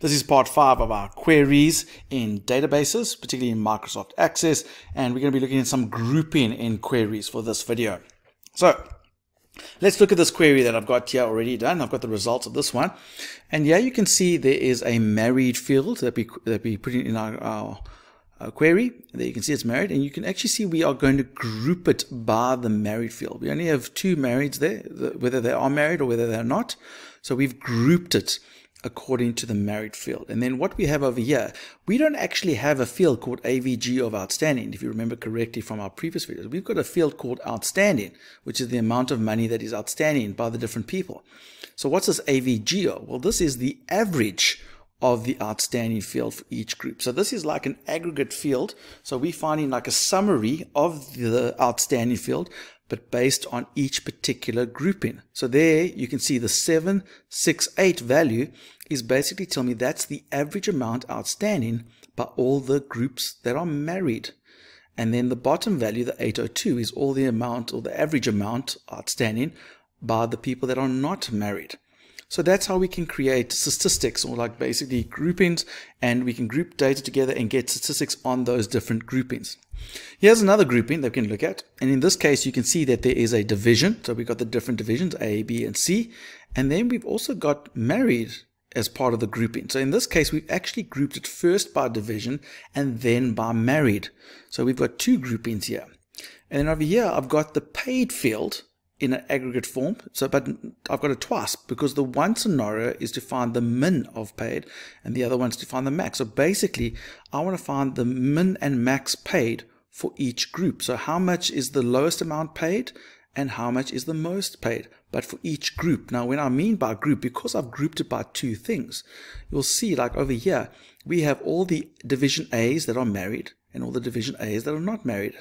This is part five of our queries in databases, particularly in Microsoft Access, and we're going to be looking at some grouping in queries for this video. So let's look at this query that I've got here already done. I've got the results of this one. And here you can see there is a married field that we, that we put in our, our uh, query. There you can see it's married, and you can actually see we are going to group it by the married field. We only have two marrieds there, whether they are married or whether they're not. So we've grouped it according to the married field. And then what we have over here, we don't actually have a field called AVG of outstanding. If you remember correctly from our previous videos, we've got a field called outstanding, which is the amount of money that is outstanding by the different people. So what's this AVG of? Well, this is the average of the outstanding field for each group. So this is like an aggregate field. So we're finding like a summary of the outstanding field, but based on each particular grouping. So there you can see the 768 value is basically telling me that's the average amount outstanding by all the groups that are married. And then the bottom value, the 802, is all the amount or the average amount outstanding by the people that are not married. So that's how we can create statistics or like basically groupings and we can group data together and get statistics on those different groupings. Here's another grouping that we can look at. And in this case, you can see that there is a division. So we've got the different divisions, A, B, and C. And then we've also got married as part of the grouping. So in this case, we've actually grouped it first by division and then by married. So we've got two groupings here. And then over here, I've got the paid field in an aggregate form. So, but I've got it twice because the one scenario is to find the min of paid and the other one's to find the max. So basically, I want to find the min and max paid for each group. So how much is the lowest amount paid and how much is the most paid, but for each group. Now, when I mean by group, because I've grouped it by two things, you'll see like over here, we have all the division A's that are married and all the division A's that are not married.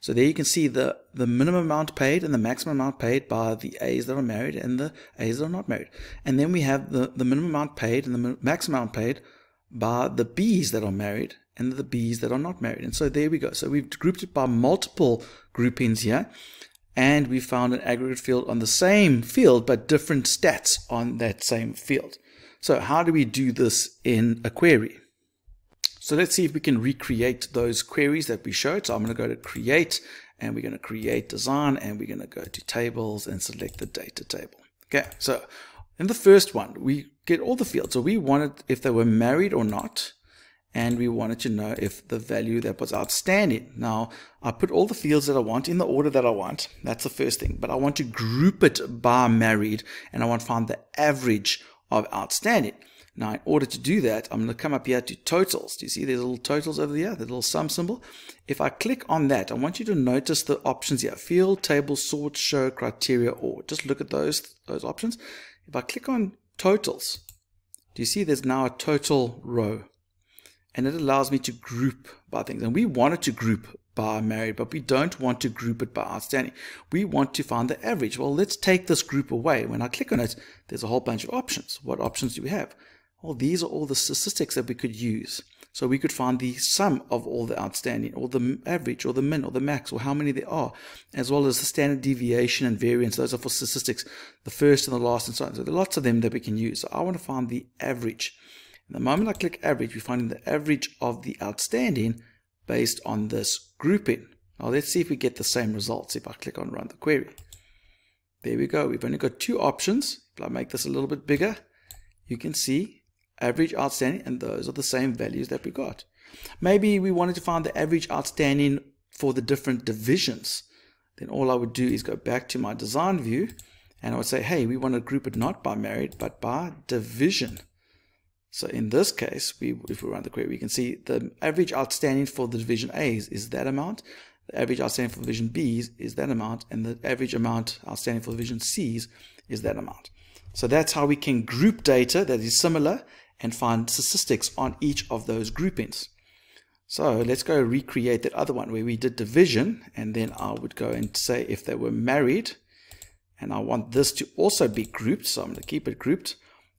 So there you can see the, the minimum amount paid and the maximum amount paid by the A's that are married and the A's that are not married. And then we have the, the minimum amount paid and the maximum amount paid by the B's that are married and the B's that are not married. And so there we go. So we've grouped it by multiple groupings here. And we found an aggregate field on the same field, but different stats on that same field. So how do we do this in a query? So let's see if we can recreate those queries that we showed. So I'm going to go to create and we're going to create design and we're going to go to tables and select the data table. Okay, so in the first one, we get all the fields. So we wanted if they were married or not, and we wanted to know if the value that was outstanding. Now, I put all the fields that I want in the order that I want. That's the first thing. But I want to group it by married, and I want to find the average of outstanding. Now, in order to do that, I'm going to come up here to totals. Do you see there's little totals over here, the little sum symbol? If I click on that, I want you to notice the options here, field, table, sort, show, criteria, or. Just look at those, those options. If I click on totals, do you see there's now a total row? And it allows me to group by things. And we wanted to group by married, but we don't want to group it by outstanding. We want to find the average. Well, let's take this group away. When I click on it, there's a whole bunch of options. What options do we have? Well, these are all the statistics that we could use. So we could find the sum of all the outstanding, or the average, or the min, or the max, or how many there are, as well as the standard deviation and variance. Those are for statistics, the first and the last, and so on. So there are lots of them that we can use. So I want to find the average. And the moment I click average, we're finding the average of the outstanding based on this grouping. Now let's see if we get the same results if I click on run the query. There we go. We've only got two options. If I make this a little bit bigger, you can see average outstanding, and those are the same values that we got. Maybe we wanted to find the average outstanding for the different divisions. Then all I would do is go back to my design view and I would say, hey, we want to group it not by married, but by division. So in this case, we, if we run the query, we can see the average outstanding for the division A's is that amount, the average outstanding for division B's is that amount, and the average amount outstanding for division C's is that amount. So that's how we can group data that is similar and find statistics on each of those groupings. So let's go recreate that other one where we did division and then I would go and say if they were married and I want this to also be grouped so I'm going to keep it grouped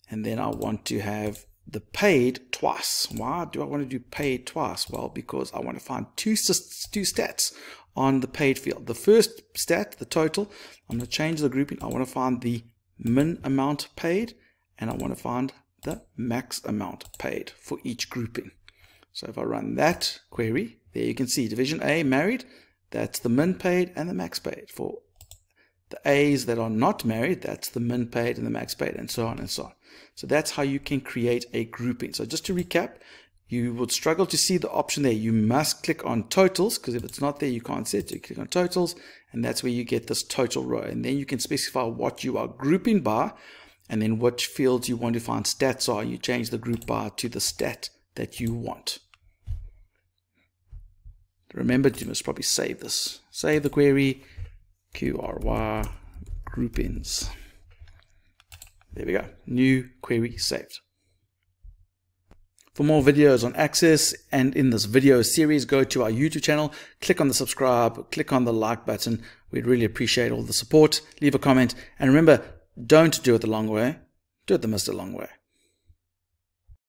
and then I want to have the paid twice. Why do I want to do paid twice? Well, because I want to find two, two stats on the paid field. The first stat, the total, I'm going to change the grouping. I want to find the min amount paid and I want to find the max amount paid for each grouping. So if I run that query, there you can see division A married, that's the min paid and the max paid. For the A's that are not married, that's the min paid and the max paid, and so on and so on. So that's how you can create a grouping. So just to recap, you would struggle to see the option there. You must click on totals because if it's not there, you can't see it. You click on totals, and that's where you get this total row. And then you can specify what you are grouping by, and then which fields you want to find stats are. You change the group by to the stat that you want. Remember, you must probably save this. Save the query, QRY groupings. There we go. New query saved. For more videos on Access and in this video series, go to our YouTube channel, click on the subscribe, click on the like button. We'd really appreciate all the support. Leave a comment. And remember, don't do it the long way. Do it the Mr. Long way.